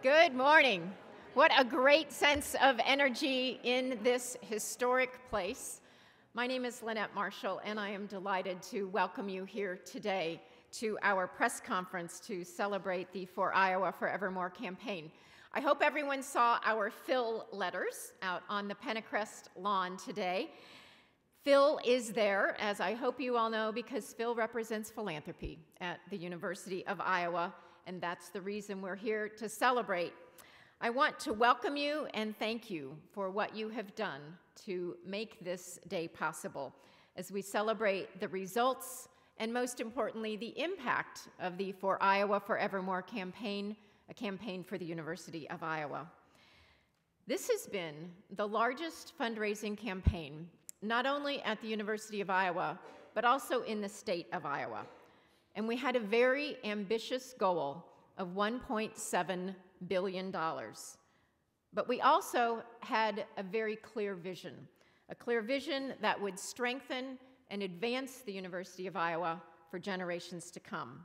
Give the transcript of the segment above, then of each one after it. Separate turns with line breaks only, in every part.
Good morning. What a great sense of energy in this historic place. My name is Lynette Marshall, and I am delighted to welcome you here today to our press conference to celebrate the For Iowa Forevermore campaign. I hope everyone saw our Phil letters out on the Pentacrest lawn today. Phil is there, as I hope you all know, because Phil represents philanthropy at the University of Iowa, and that's the reason we're here to celebrate. I want to welcome you and thank you for what you have done to make this day possible as we celebrate the results and, most importantly, the impact of the For Iowa Forevermore campaign, a campaign for the University of Iowa. This has been the largest fundraising campaign, not only at the University of Iowa, but also in the state of Iowa and we had a very ambitious goal of $1.7 billion. But we also had a very clear vision, a clear vision that would strengthen and advance the University of Iowa for generations to come.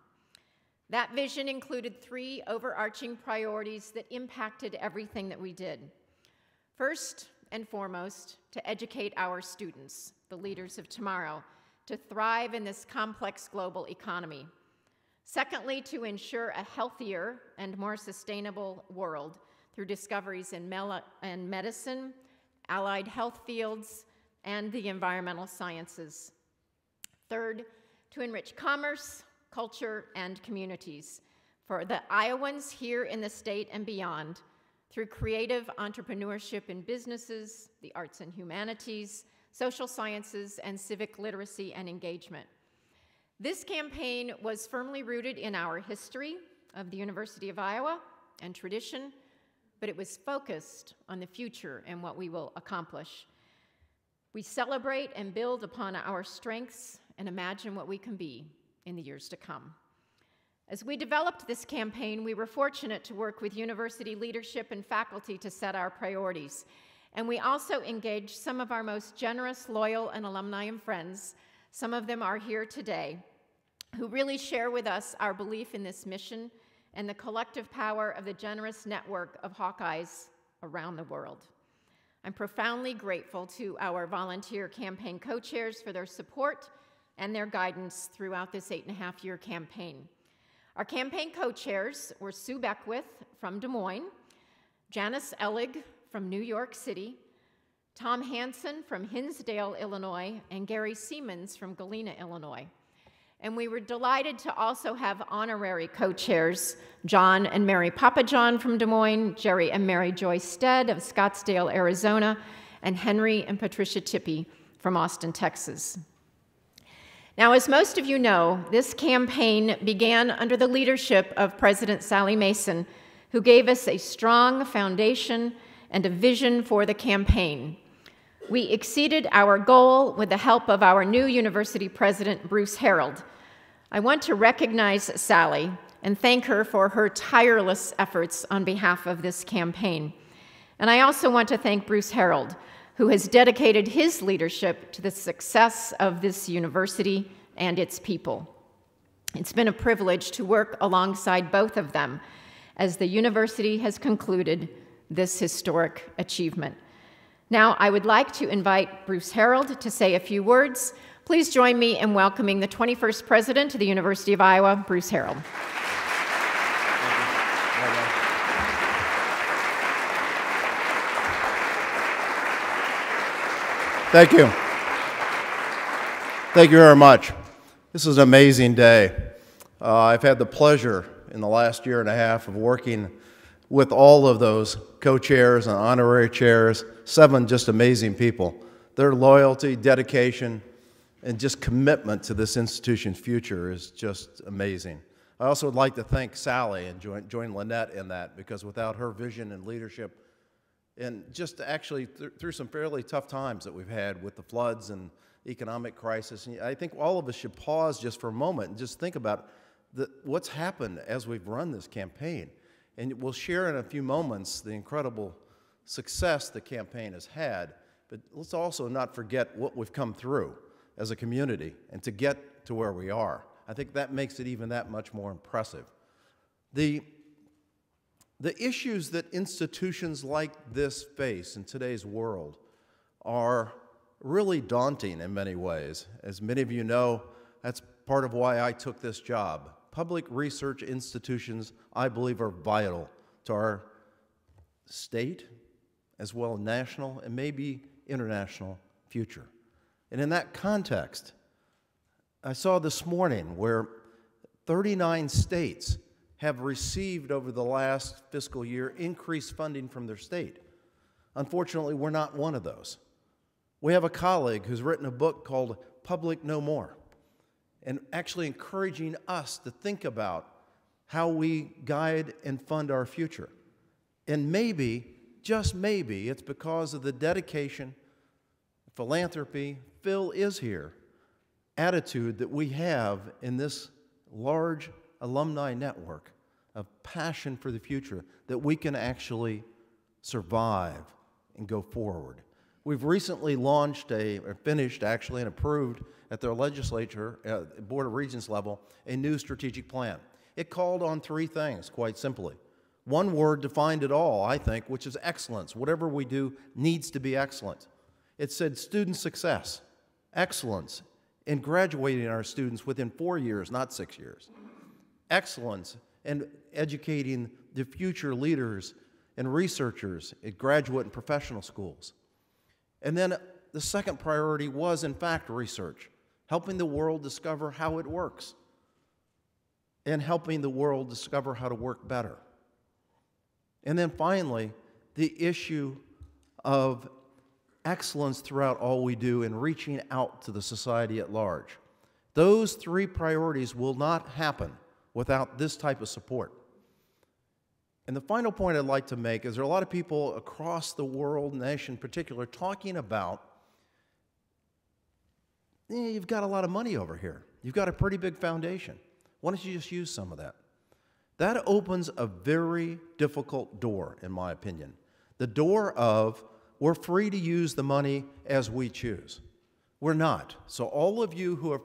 That vision included three overarching priorities that impacted everything that we did. First and foremost, to educate our students, the leaders of tomorrow, to thrive in this complex global economy. Secondly, to ensure a healthier and more sustainable world through discoveries in, in medicine, allied health fields, and the environmental sciences. Third, to enrich commerce, culture, and communities for the Iowans here in the state and beyond through creative entrepreneurship in businesses, the arts and humanities, social sciences, and civic literacy and engagement. This campaign was firmly rooted in our history of the University of Iowa and tradition, but it was focused on the future and what we will accomplish. We celebrate and build upon our strengths and imagine what we can be in the years to come. As we developed this campaign, we were fortunate to work with university leadership and faculty to set our priorities and we also engaged some of our most generous, loyal, and alumni and friends. Some of them are here today, who really share with us our belief in this mission and the collective power of the generous network of Hawkeyes around the world. I'm profoundly grateful to our volunteer campaign co-chairs for their support and their guidance throughout this eight and a half year campaign. Our campaign co-chairs were Sue Beckwith from Des Moines, Janice Ellig from New York City, Tom Hanson from Hinsdale, Illinois, and Gary Siemens from Galena, Illinois. And we were delighted to also have honorary co-chairs, John and Mary Pappajohn from Des Moines, Jerry and Mary Joy Stead of Scottsdale, Arizona, and Henry and Patricia Tippie from Austin, Texas. Now, as most of you know, this campaign began under the leadership of President Sally Mason, who gave us a strong foundation and a vision for the campaign. We exceeded our goal with the help of our new university president, Bruce Harreld. I want to recognize Sally and thank her for her tireless efforts on behalf of this campaign. And I also want to thank Bruce Harreld, who has dedicated his leadership to the success of this university and its people. It's been a privilege to work alongside both of them as the university has concluded this historic achievement. Now, I would like to invite Bruce Harreld to say a few words. Please join me in welcoming the 21st President of the University of Iowa, Bruce Harreld.
Thank you. Thank you very much. This is an amazing day. Uh, I've had the pleasure in the last year and a half of working with all of those co-chairs and honorary chairs, seven just amazing people. Their loyalty, dedication, and just commitment to this institution's future is just amazing. I also would like to thank Sally and join, join Lynette in that because without her vision and leadership, and just actually th through some fairly tough times that we've had with the floods and economic crisis, and I think all of us should pause just for a moment and just think about the, what's happened as we've run this campaign. And we'll share in a few moments the incredible success the campaign has had. But let's also not forget what we've come through as a community and to get to where we are. I think that makes it even that much more impressive. The, The issues that institutions like this face in today's world are really daunting in many ways. As many of you know, that's part of why I took this job. Public research institutions, I believe, are vital to our state, as well as national and maybe international future. And in that context, I saw this morning where 39 states have received over the last fiscal year increased funding from their state. Unfortunately, we're not one of those. We have a colleague who's written a book called Public No More and actually encouraging us to think about how we guide and fund our future. And maybe, just maybe, it's because of the dedication, philanthropy, Phil is here, attitude that we have in this large alumni network of passion for the future that we can actually survive and go forward. We've recently launched a, or finished actually, and approved at their legislature, uh, Board of Regents level, a new strategic plan. It called on three things, quite simply. One word defined it all, I think, which is excellence. Whatever we do needs to be excellent. It said student success, excellence in graduating our students within four years, not six years. Excellence in educating the future leaders and researchers at graduate and professional schools. And then the second priority was, in fact, research, helping the world discover how it works and helping the world discover how to work better. And then finally, the issue of excellence throughout all we do and reaching out to the society at large. Those three priorities will not happen without this type of support. And the final point I'd like to make is there are a lot of people across the world, nation in particular, talking about eh, you've got a lot of money over here. You've got a pretty big foundation. Why don't you just use some of that? That opens a very difficult door, in my opinion. The door of we're free to use the money as we choose. We're not. So, all of you who have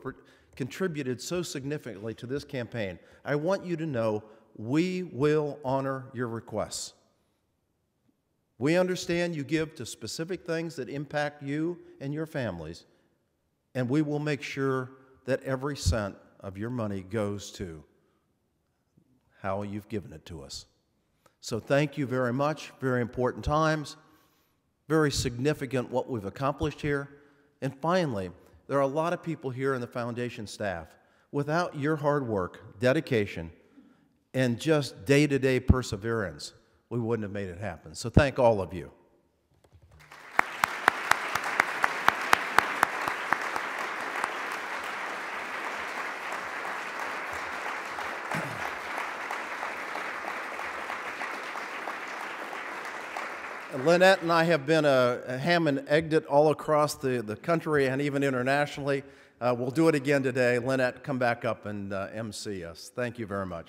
contributed so significantly to this campaign, I want you to know we will honor your requests. We understand you give to specific things that impact you and your families, and we will make sure that every cent of your money goes to how you've given it to us. So, thank you very much. Very important times, very significant what we've accomplished here. And finally, there are a lot of people here in the foundation staff. Without your hard work, dedication, and just day to day perseverance, we wouldn't have made it happen. So thank all of you. Lynette and I have been a, ham and egged it all across the, the country and even internationally. Uh, we'll do it again today. Lynette, come back up and uh, MC us. Thank you very much.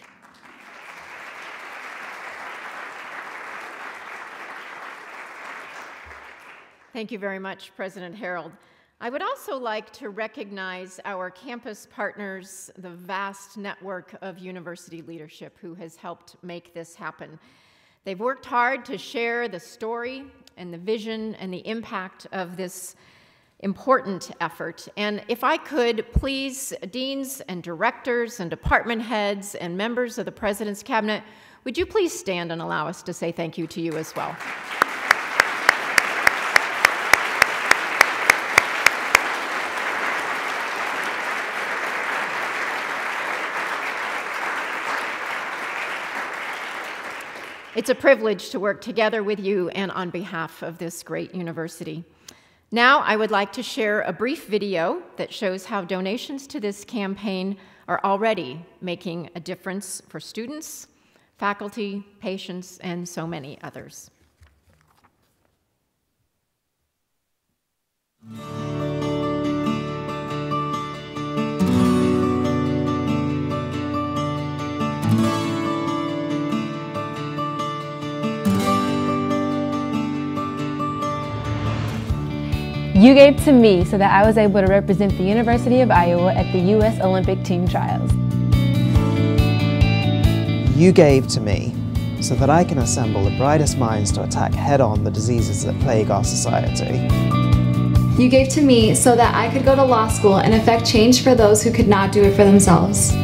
Thank you very much, President Harreld. I would also like to recognize our campus partners, the vast network of university leadership who has helped make this happen. They've worked hard to share the story and the vision and the impact of this important effort. And if I could, please, deans and directors and department heads and members of the President's Cabinet, would you please stand and allow us to say thank you to you as well? It's a privilege to work together with you and on behalf of this great university. Now, I would like to share a brief video that shows how donations to this campaign are already making a difference for students, faculty, patients, and so many others.
You gave to me so that I was able to represent the University of Iowa at the U.S. Olympic Team Trials.
You gave to me so that I can assemble the brightest minds to attack head on the diseases that plague our society.
You gave to me so that I could go to law school and effect change for those who could not do it for themselves.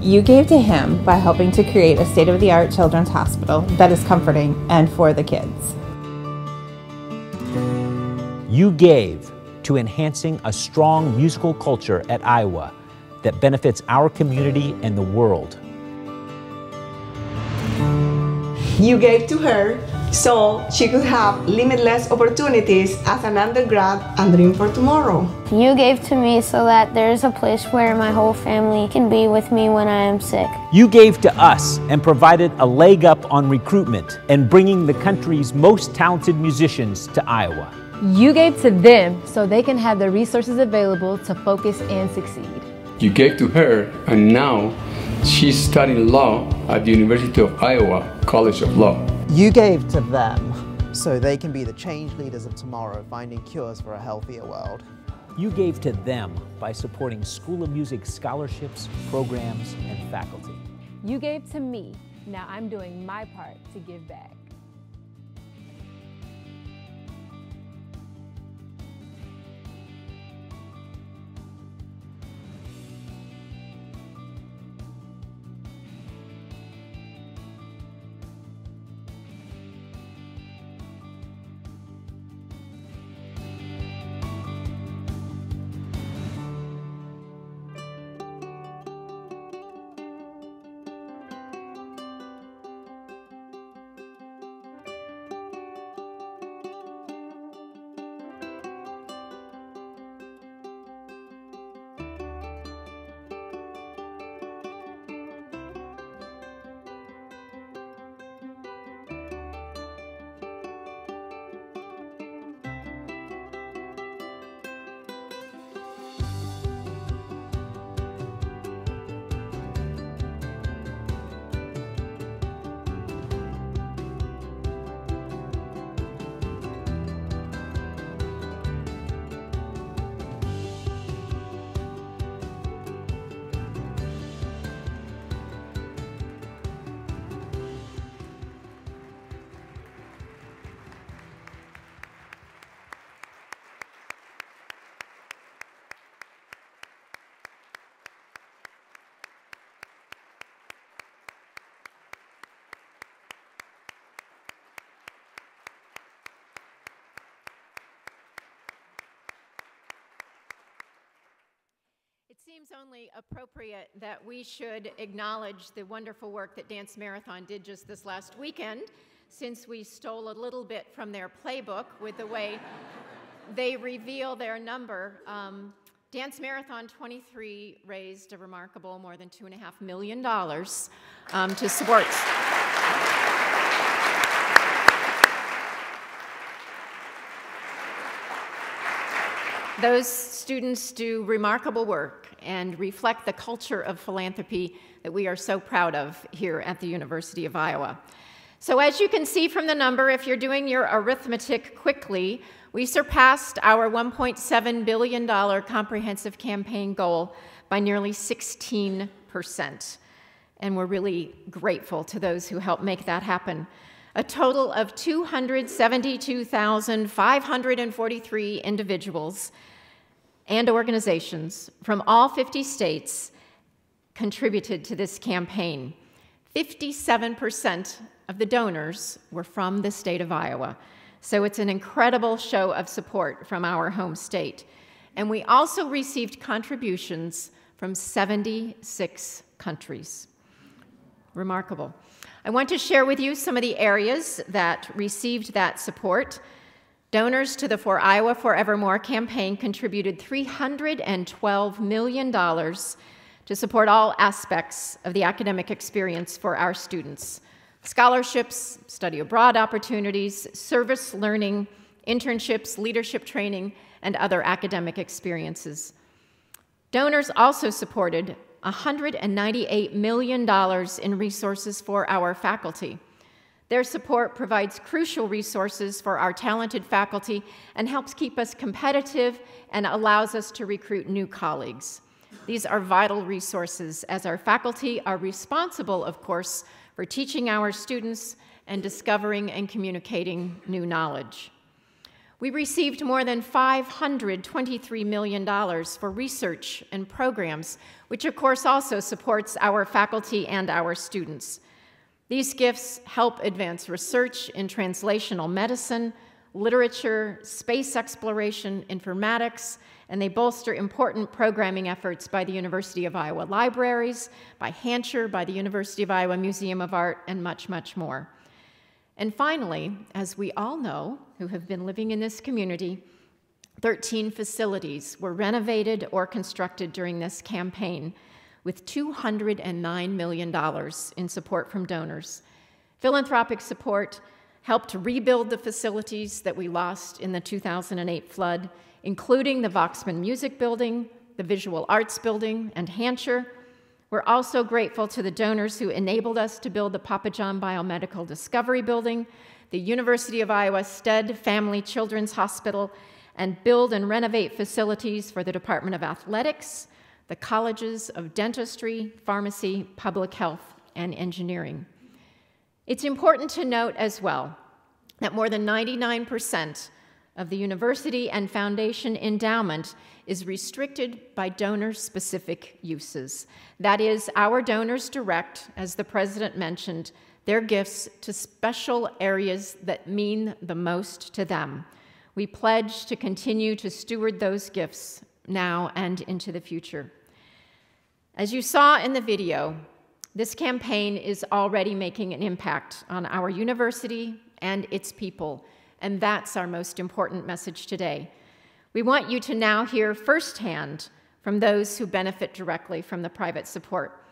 You gave to him by helping to create a state of the art children's hospital that is comforting and for the kids.
You gave to enhancing a strong musical culture at Iowa that benefits our community and the world.
You gave to her so she could have limitless opportunities as an undergrad and dream for tomorrow.
You gave to me so that there is a place where my whole family can be with me when I am sick.
You gave to us and provided a leg up on recruitment and bringing the country's most talented musicians to Iowa.
You gave to them so they can have the resources available to focus and succeed.
You gave to her, and now she's studying law at the University of Iowa College of Law.
You gave to them so they can be the change leaders of tomorrow, finding cures for a healthier world.
You gave to them by supporting School of Music scholarships, programs, and faculty.
You gave to me. Now I'm doing my part to give back.
Seems only appropriate that we should acknowledge the wonderful work that Dance Marathon did just this last weekend, since we stole a little bit from their playbook with the way they reveal their number. Um, Dance Marathon 23 raised a remarkable more than $2.5 million um, to support. Those students do remarkable work and reflect the culture of philanthropy that we are so proud of here at the University of Iowa. So as you can see from the number, if you're doing your arithmetic quickly, we surpassed our $1.7 billion comprehensive campaign goal by nearly 16%. And we're really grateful to those who helped make that happen. A total of 272,543 individuals and organizations from all 50 states contributed to this campaign. 57% of the donors were from the state of Iowa. So it's an incredible show of support from our home state. And we also received contributions from 76 countries. Remarkable. I want to share with you some of the areas that received that support. Donors to the For Iowa Forevermore campaign contributed $312 million to support all aspects of the academic experience for our students scholarships, study abroad opportunities, service learning, internships, leadership training, and other academic experiences. Donors also supported $198 million in resources for our faculty. Their support provides crucial resources for our talented faculty and helps keep us competitive and allows us to recruit new colleagues. These are vital resources as our faculty are responsible, of course, for teaching our students and discovering and communicating new knowledge. We received more than $523 million for research and programs, which of course also supports our faculty and our students. These gifts help advance research in translational medicine, literature, space exploration, informatics, and they bolster important programming efforts by the University of Iowa Libraries, by Hancher, by the University of Iowa Museum of Art, and much, much more. And finally, as we all know who have been living in this community, 13 facilities were renovated or constructed during this campaign with $209 million in support from donors. Philanthropic support helped to rebuild the facilities that we lost in the 2008 flood, including the Voxman Music Building, the Visual Arts Building, and Hancher, we're also grateful to the donors who enabled us to build the Pappajohn Biomedical Discovery Building, the University of Iowa Stead Family Children's Hospital, and build and renovate facilities for the Department of Athletics, the colleges of dentistry, pharmacy, public health, and engineering. It's important to note as well that more than 99% of the university and foundation endowment is restricted by donor-specific uses. That is, our donors direct, as the president mentioned, their gifts to special areas that mean the most to them. We pledge to continue to steward those gifts now and into the future. As you saw in the video, this campaign is already making an impact on our university and its people and that's our most important message today. We want you to now hear firsthand from those who benefit directly from the private support.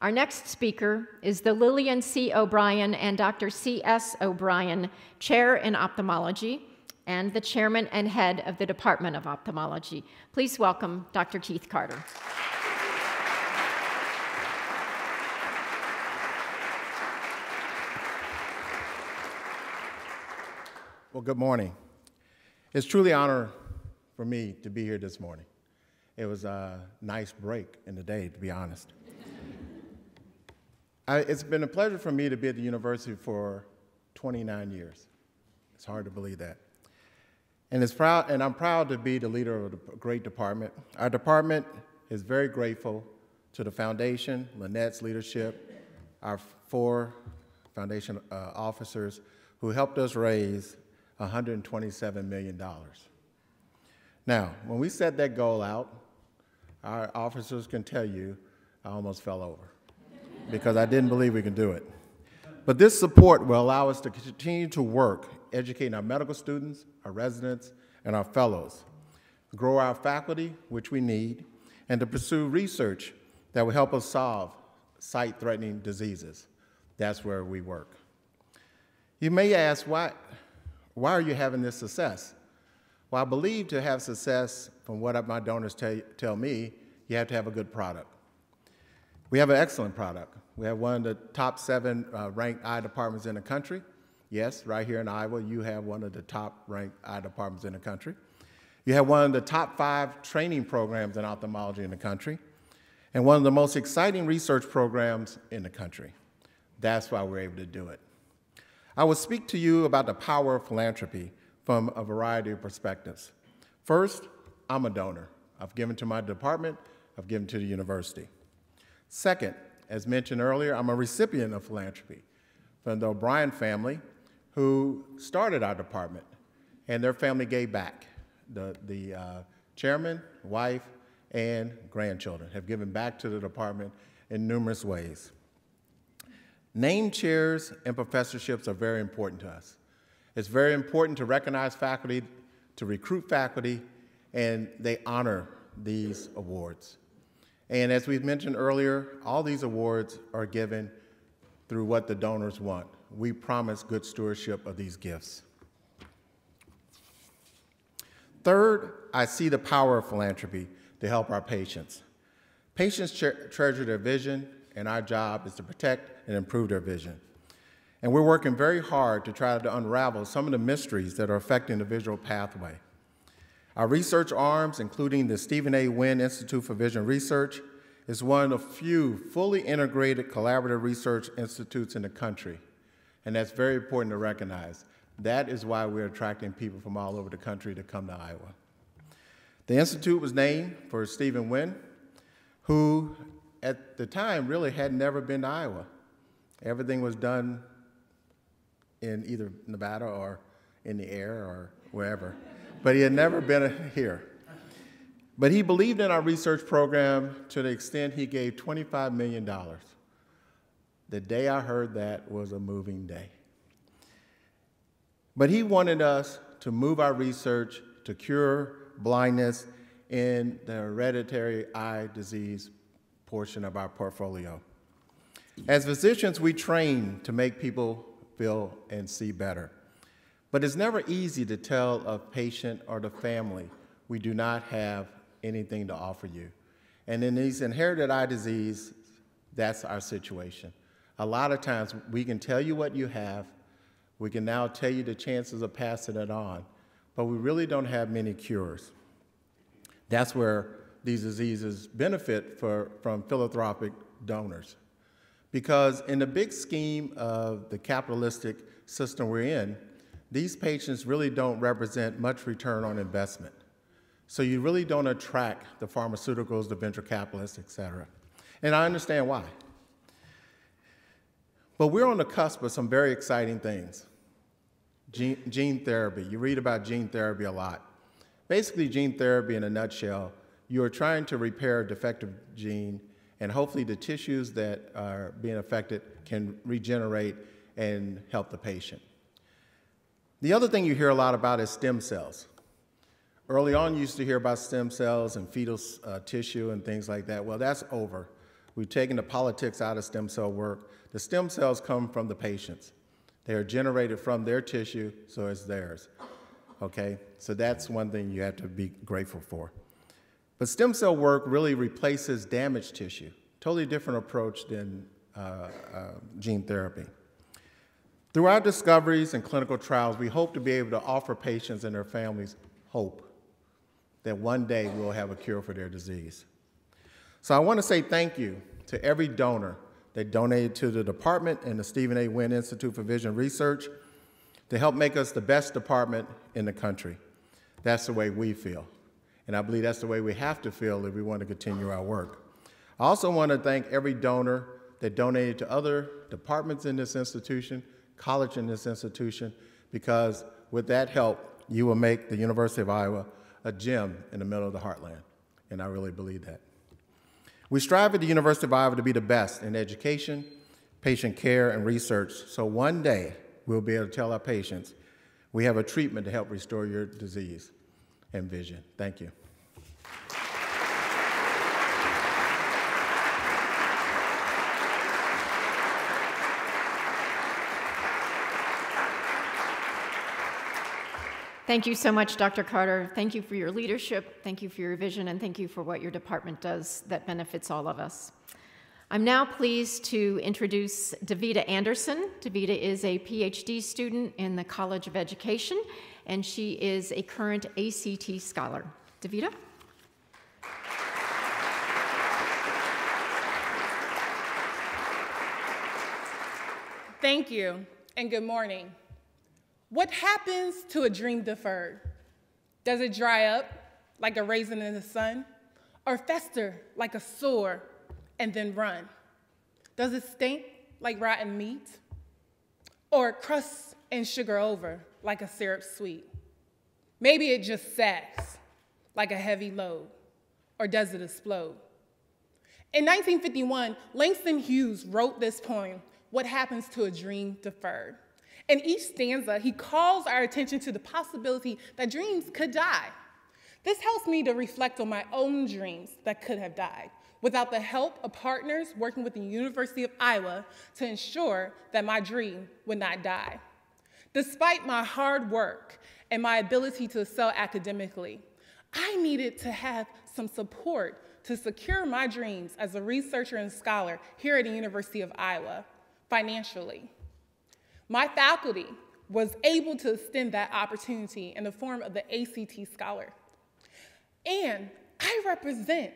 Our next speaker is the Lillian C. O'Brien and Dr. C.S. O'Brien Chair in Ophthalmology and the Chairman and Head of the Department of Ophthalmology. Please welcome Dr. Keith Carter.
Well, good morning. It's truly an honor for me to be here this morning. It was a nice break in the day, to be honest. I, it's been a pleasure for me to be at the university for 29 years. It's hard to believe that. And, it's proud, and I'm proud to be the leader of a great department. Our department is very grateful to the foundation, Lynette's leadership, our four foundation uh, officers who helped us raise $127 million. Now, when we set that goal out, our officers can tell you I almost fell over because I didn't believe we could do it. But this support will allow us to continue to work educating our medical students, our residents, and our fellows, grow our faculty, which we need, and to pursue research that will help us solve sight-threatening diseases. That's where we work. You may ask, why, why are you having this success? Well, I believe to have success, from what my donors tell, tell me, you have to have a good product. We have an excellent product. We have one of the top seven uh, ranked eye departments in the country. Yes, right here in Iowa, you have one of the top ranked eye departments in the country. You have one of the top five training programs in ophthalmology in the country, and one of the most exciting research programs in the country. That's why we're able to do it. I will speak to you about the power of philanthropy from a variety of perspectives. First, I'm a donor. I've given to my department, I've given to the university. Second, as mentioned earlier, I'm a recipient of philanthropy from the O'Brien family who started our department, and their family gave back. The, the uh, chairman, wife, and grandchildren have given back to the department in numerous ways. Name chairs and professorships are very important to us. It's very important to recognize faculty, to recruit faculty, and they honor these awards. And as we've mentioned earlier, all these awards are given through what the donors want. We promise good stewardship of these gifts. Third, I see the power of philanthropy to help our patients. Patients treasure their vision, and our job is to protect and improve their vision. And we're working very hard to try to unravel some of the mysteries that are affecting the visual pathway. Our research arms, including the Stephen A. Wynn Institute for Vision Research, is one of few fully integrated collaborative research institutes in the country. And that's very important to recognize. That is why we're attracting people from all over the country to come to Iowa. The Institute was named for Stephen Wynn, who at the time really had never been to Iowa. Everything was done in either Nevada or in the air or wherever. But he had never been here. But he believed in our research program to the extent he gave $25 million. The day I heard that was a moving day. But he wanted us to move our research to cure blindness in the hereditary eye disease portion of our portfolio. As physicians, we train to make people feel and see better. But it's never easy to tell a patient or the family, we do not have anything to offer you. And in these inherited eye disease, that's our situation. A lot of times we can tell you what you have, we can now tell you the chances of passing it on, but we really don't have many cures. That's where these diseases benefit for, from philanthropic donors. Because in the big scheme of the capitalistic system we're in, these patients really don't represent much return on investment. So you really don't attract the pharmaceuticals, the venture capitalists, et cetera. And I understand why. But we're on the cusp of some very exciting things. Gene, gene therapy. You read about gene therapy a lot. Basically, gene therapy in a nutshell, you are trying to repair a defective gene, and hopefully the tissues that are being affected can regenerate and help the patient. The other thing you hear a lot about is stem cells. Early on, you used to hear about stem cells and fetal uh, tissue and things like that. Well, that's over. We've taken the politics out of stem cell work. The stem cells come from the patients. They are generated from their tissue, so it's theirs. Okay? So that's one thing you have to be grateful for. But stem cell work really replaces damaged tissue. Totally different approach than uh, uh, gene therapy. Through our discoveries and clinical trials, we hope to be able to offer patients and their families hope that one day we'll have a cure for their disease. So I want to say thank you to every donor that donated to the department and the Stephen A. Wynn Institute for Vision Research to help make us the best department in the country. That's the way we feel. And I believe that's the way we have to feel if we want to continue our work. I also want to thank every donor that donated to other departments in this institution, college in this institution, because with that help, you will make the University of Iowa a gem in the middle of the heartland. And I really believe that. We strive at the University of Iowa to be the best in education, patient care, and research, so one day we'll be able to tell our patients we have a treatment to help restore your disease and vision. Thank you.
Thank you so much, Dr. Carter. Thank you for your leadership, thank you for your vision, and thank you for what your department does that benefits all of us. I'm now pleased to introduce Davida Anderson. Davida is a PhD student in the College of Education, and she is a current ACT scholar. Davida?
Thank you, and good morning. What happens to a dream deferred? Does it dry up like a raisin in the sun, or fester like a sore and then run? Does it stink like rotten meat, or crust and sugar over like a syrup sweet? Maybe it just sags like a heavy load, or does it explode? In 1951, Langston Hughes wrote this poem, What Happens to a Dream Deferred. In each stanza, he calls our attention to the possibility that dreams could die. This helps me to reflect on my own dreams that could have died without the help of partners working with the University of Iowa to ensure that my dream would not die. Despite my hard work and my ability to excel academically, I needed to have some support to secure my dreams as a researcher and scholar here at the University of Iowa financially. My faculty was able to extend that opportunity in the form of the ACT Scholar And I represent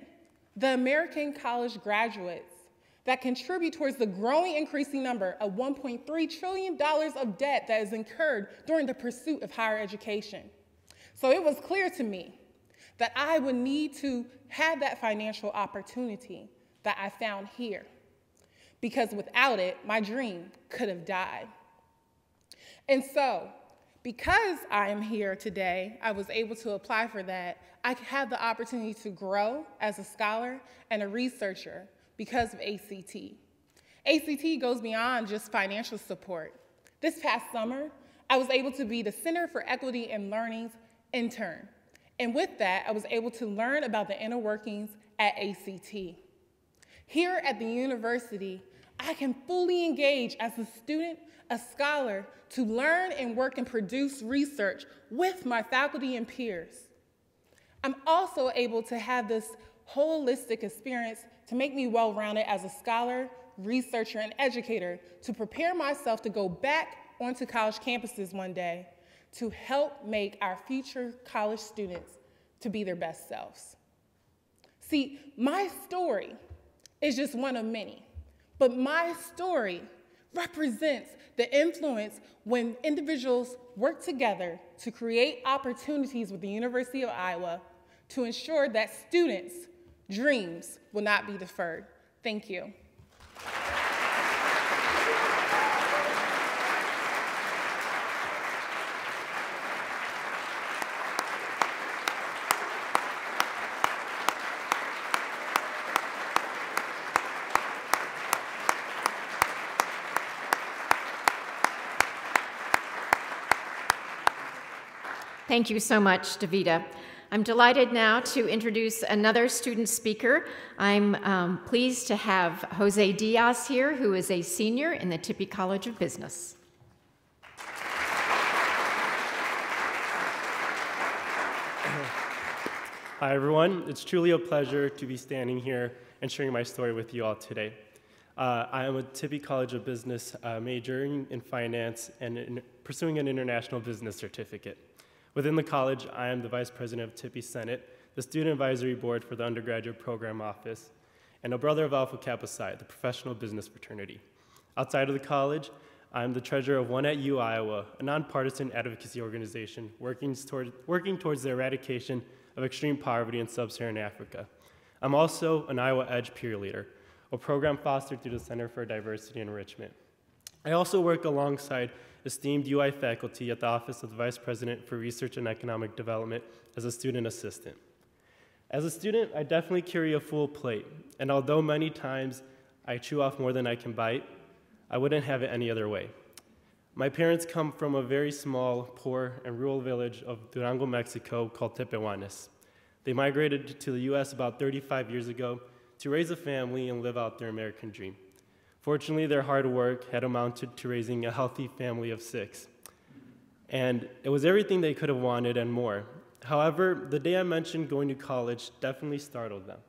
the American college graduates that contribute towards the growing increasing number of $1.3 trillion of debt that is incurred during the pursuit of higher education. So it was clear to me that I would need to have that financial opportunity that I found here, because without it, my dream could have died. And so, because I am here today, I was able to apply for that. I had the opportunity to grow as a scholar and a researcher because of ACT. ACT goes beyond just financial support. This past summer, I was able to be the Center for Equity and Learning's intern. And with that, I was able to learn about the inner workings at ACT. Here at the university, I can fully engage as a student, a scholar, to learn and work and produce research with my faculty and peers. I'm also able to have this holistic experience to make me well rounded as a scholar, researcher, and educator to prepare myself to go back onto college campuses one day to help make our future college students to be their best selves. See, my story is just one of many, but my story represents the influence when individuals work together to create opportunities with the University of Iowa to ensure that students' dreams will not be deferred. Thank you.
Thank you so much, Davida. I'm delighted now to introduce another student speaker. I'm um, pleased to have Jose Diaz here, who is a senior in the Tippie College of Business.
Hi, everyone. It's truly a pleasure to be standing here and sharing my story with you all today. Uh, I am a Tippie College of Business uh, majoring in finance and in pursuing an international business certificate. Within the college, I am the vice president of Tippie Senate, the student advisory board for the undergraduate program office, and a brother of Alpha Kappa Psi, the professional business fraternity. Outside of the college, I'm the treasurer of One at U Iowa, a nonpartisan advocacy organization working, toward, working towards the eradication of extreme poverty in sub-Saharan Africa. I'm also an Iowa Edge peer leader, a program fostered through the Center for Diversity and Enrichment. I also work alongside esteemed UI faculty at the Office of the Vice President for Research and Economic Development as a student assistant. As a student, I definitely carry a full plate, and although many times I chew off more than I can bite, I wouldn't have it any other way. My parents come from a very small, poor, and rural village of Durango, Mexico called Tepehuanes. They migrated to the US about 35 years ago to raise a family and live out their American dream. Fortunately, their hard work had amounted to raising a healthy family of six. And it was everything they could have wanted and more. However, the day I mentioned going to college definitely startled them.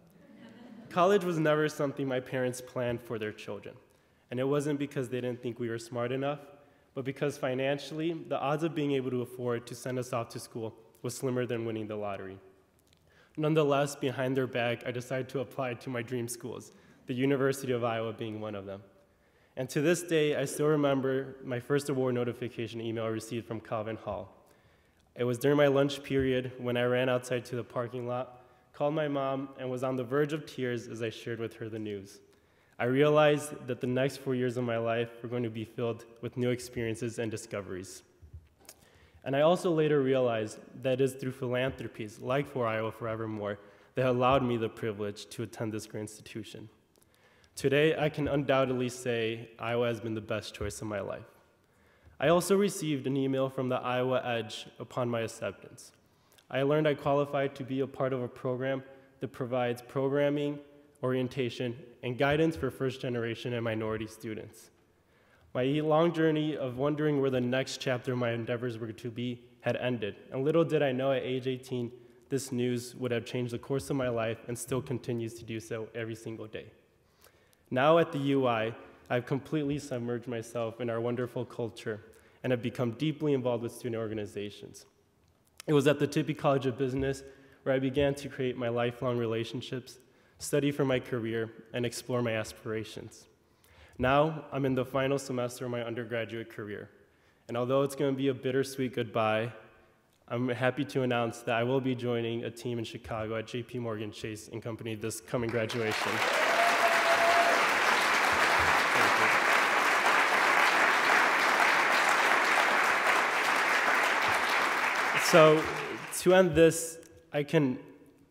college was never something my parents planned for their children. And it wasn't because they didn't think we were smart enough, but because financially, the odds of being able to afford to send us off to school was slimmer than winning the lottery. Nonetheless, behind their back, I decided to apply to my dream schools, the University of Iowa being one of them. And to this day, I still remember my first award notification email received from Calvin Hall. It was during my lunch period when I ran outside to the parking lot, called my mom, and was on the verge of tears as I shared with her the news. I realized that the next four years of my life were going to be filled with new experiences and discoveries. And I also later realized that it is through philanthropies like For Iowa Forevermore that allowed me the privilege to attend this great institution. Today, I can undoubtedly say Iowa has been the best choice of my life. I also received an email from the Iowa Edge upon my acceptance. I learned I qualified to be a part of a program that provides programming, orientation, and guidance for first generation and minority students. My long journey of wondering where the next chapter of my endeavors were to be had ended, and little did I know at age 18 this news would have changed the course of my life and still continues to do so every single day. Now at the UI, I've completely submerged myself in our wonderful culture and have become deeply involved with student organizations. It was at the Tippie College of Business where I began to create my lifelong relationships, study for my career, and explore my aspirations. Now, I'm in the final semester of my undergraduate career, and although it's going to be a bittersweet goodbye, I'm happy to announce that I will be joining a team in Chicago at JP Morgan Chase and Company this coming graduation. So, to end this, I can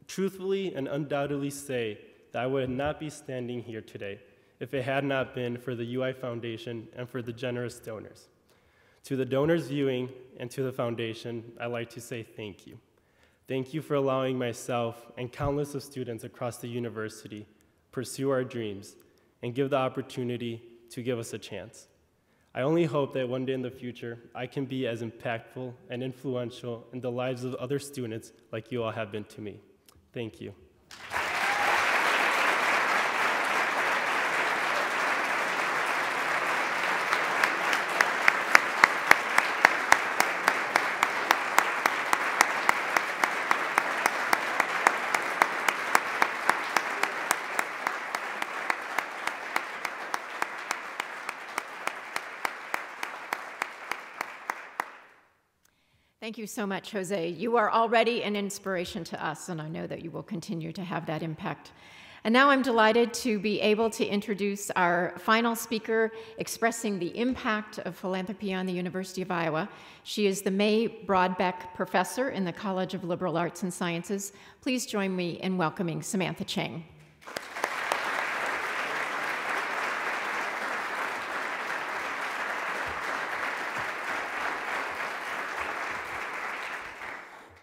truthfully and undoubtedly say that I would not be standing here today if it had not been for the UI Foundation and for the generous donors. To the donors viewing and to the foundation, I'd like to say thank you. Thank you for allowing myself and countless of students across the university pursue our dreams and give the opportunity to give us a chance. I only hope that one day in the future, I can be as impactful and influential in the lives of other students like you all have been to me. Thank you.
Thank you so much, Jose. You are already an inspiration to us, and I know that you will continue to have that impact. And now I'm delighted to be able to introduce our final speaker expressing the impact of philanthropy on the University of Iowa. She is the May Brodbeck Professor in the College of Liberal Arts and Sciences. Please join me in welcoming Samantha Chang.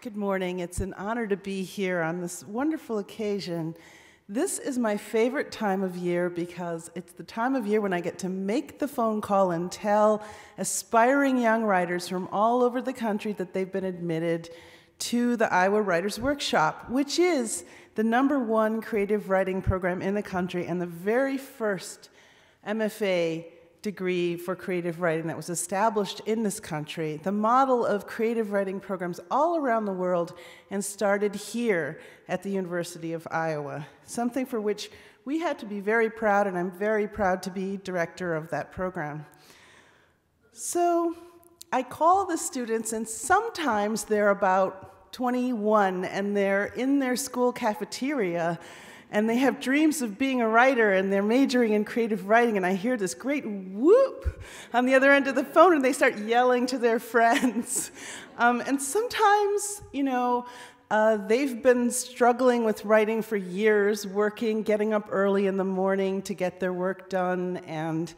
Good morning. It's an honor to be here on this wonderful occasion. This is my favorite time of year because it's the time of year when I get to make the phone call and tell aspiring young writers from all over the country that they've been admitted to the Iowa Writers Workshop, which is the number one creative writing program in the country and the very first MFA degree for creative writing that was established in this country, the model of creative writing programs all around the world, and started here at the University of Iowa, something for which we had to be very proud, and I'm very proud to be director of that program. So I call the students, and sometimes they're about 21 and they're in their school cafeteria and they have dreams of being a writer and they're majoring in creative writing and i hear this great whoop on the other end of the phone and they start yelling to their friends. Um, and sometimes you know uh, they've been struggling with writing for years working getting up early in the morning to get their work done and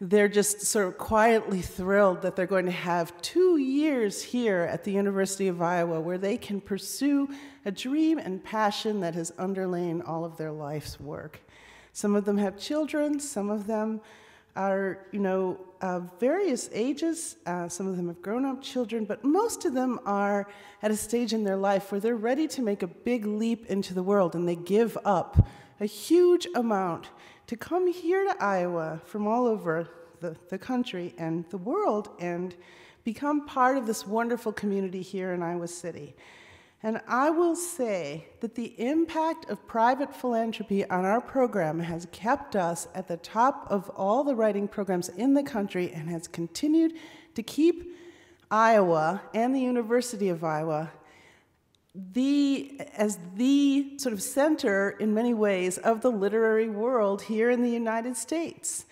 they're just sort of quietly thrilled that they're going to have two years here at the University of Iowa where they can pursue a dream and passion that has underlain all of their life's work. Some of them have children, some of them are, you know, uh, various ages. Uh, some of them have grown up children, but most of them are at a stage in their life where they're ready to make a big leap into the world and they give up a huge amount to come here to Iowa from all over the, the country and the world and become part of this wonderful community here in Iowa City. And I will say that the impact of private philanthropy on our program has kept us at the top of all the writing programs in the country and has continued to keep Iowa and the University of Iowa the as the sort of center in many ways of the literary world here in the United States.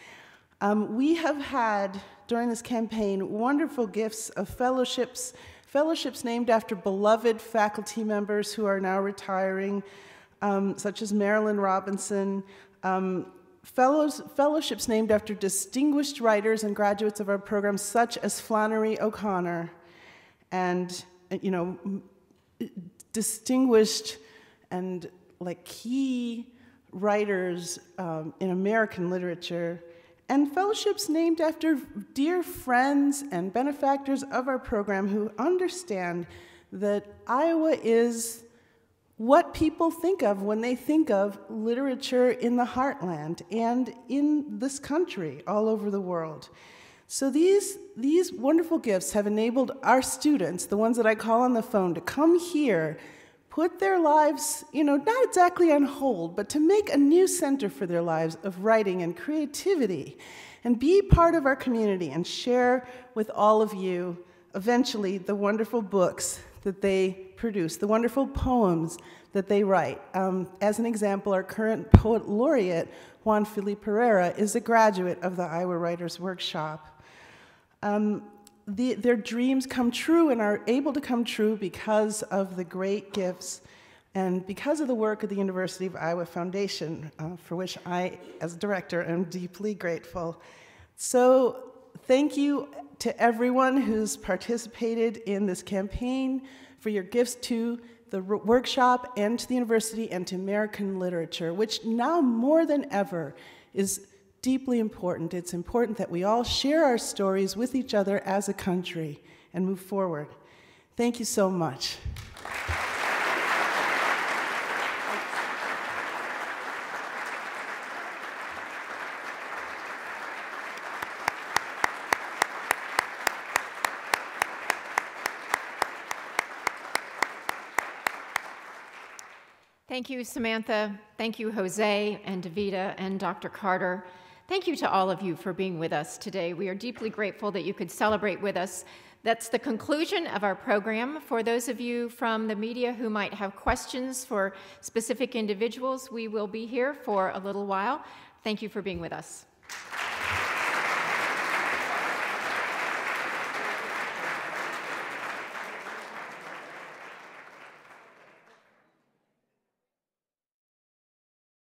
Um, we have had during this campaign wonderful gifts of fellowships, fellowships named after beloved faculty members who are now retiring, um, such as Marilynne Robinson. Um, fellows, fellowships named after distinguished writers and graduates of our program, such as Flannery O'Connor, and you know distinguished and like key writers um, in American literature, and fellowships named after dear friends and benefactors of our program who understand that Iowa is what people think of when they think of literature in the heartland and in this country all over the world. So these, these wonderful gifts have enabled our students, the ones that I call on the phone, to come here put their lives, you know, not exactly on hold, but to make a new center for their lives of writing and creativity and be part of our community and share with all of you eventually the wonderful books that they produce, the wonderful poems that they write. Um, as an example, our current poet laureate, Juan Felipe Herrera, is a graduate of the Iowa Writers Workshop. Um, the, their dreams come true and are able to come true because of the great gifts and because of the work of the University of Iowa Foundation, uh, for which I, as director, am deeply grateful. So, thank you to everyone who's participated in this campaign for your gifts to the workshop and to the university and to American literature, which now more than ever is deeply important. It's important that we all share our stories with each other as a country and move forward. Thank you so much.
Thank you, Samantha. Thank you, Jose and Davida and Dr. Carter. Thank you to all of you for being with us today. We are deeply grateful that you could celebrate with us. That's the conclusion of our program. For those of you from the media who might have questions for specific individuals, we will be here for a little while. Thank you for being with us.